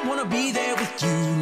I wanna be there with you.